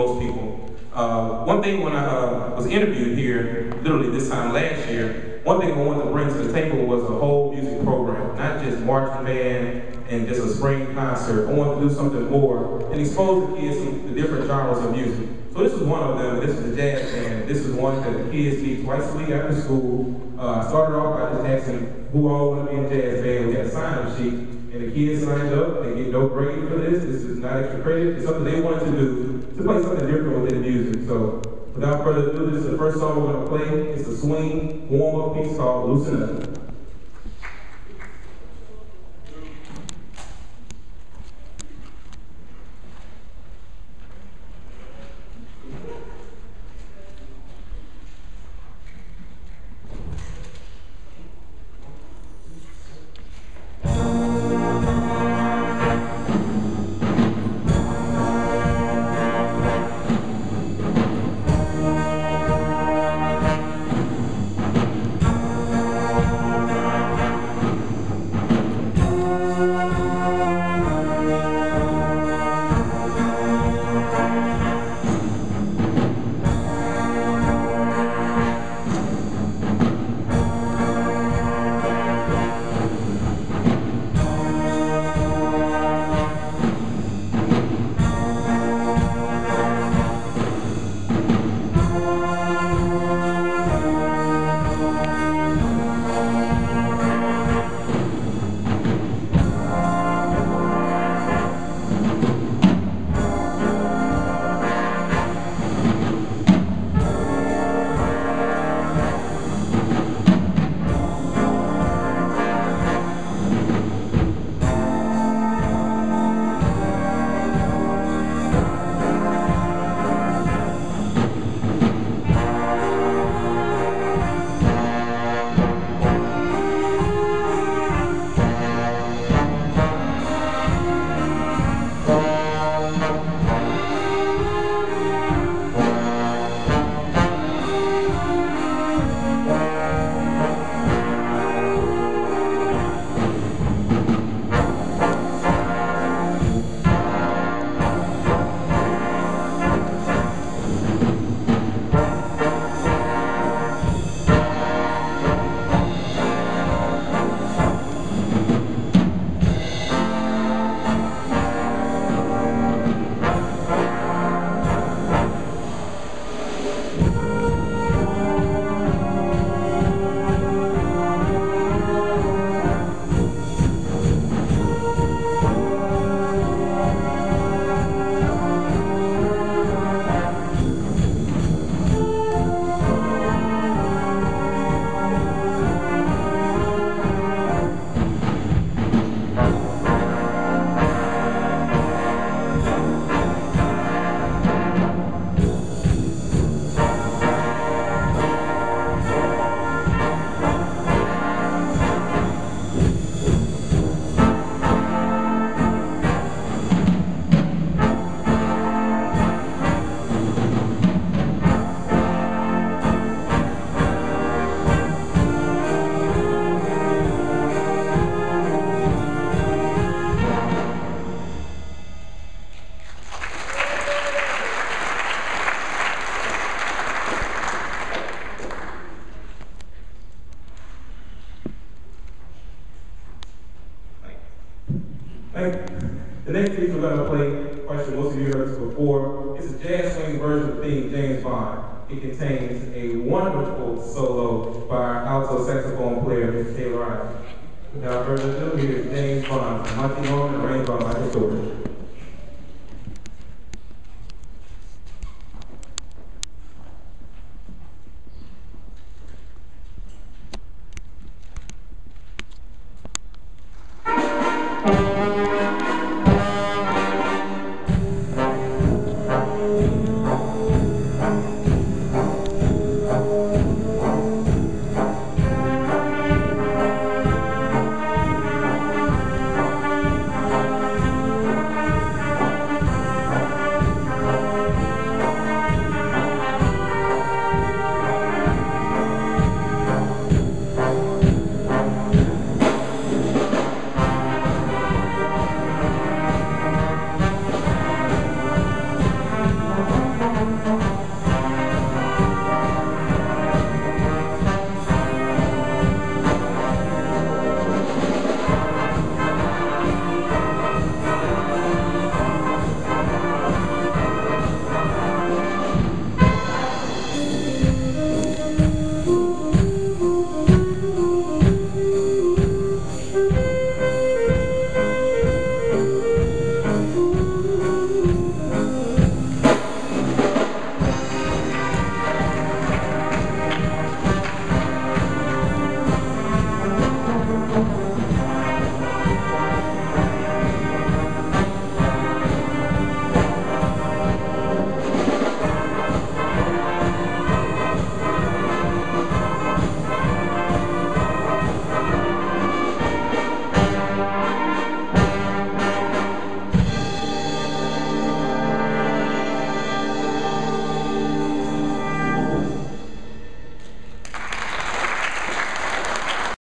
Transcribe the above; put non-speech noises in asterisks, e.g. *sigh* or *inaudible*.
most people. Uh, one thing when I uh, was interviewed here, literally this time last year, one thing I wanted to bring to the table was a whole music program, not just marching band and just a spring concert. I wanted to do something more and expose the kids to the different genres of music. So this is one of them. This is the jazz band. This is one that the kids meet twice a week after school. Uh, I started off by just asking who all want to be in jazz band. We had a sign-up sheet, and the kids signed up. They get no grade for this. This is not extra credit. It's something they wanted to do to play something different within the music. So without further ado, this is the first song we're going to play. It's a swing warm-up piece called "Loosen Up." The next piece we're going to play, question most of you heard this before, is a jazz swing version of the theme James Bond. It contains a wonderful solo by our alto saxophone player, Mr. Taylor Ryan. Without further ado, here is James Bond, Monty Norman, arranged by Michael Stewart. *laughs*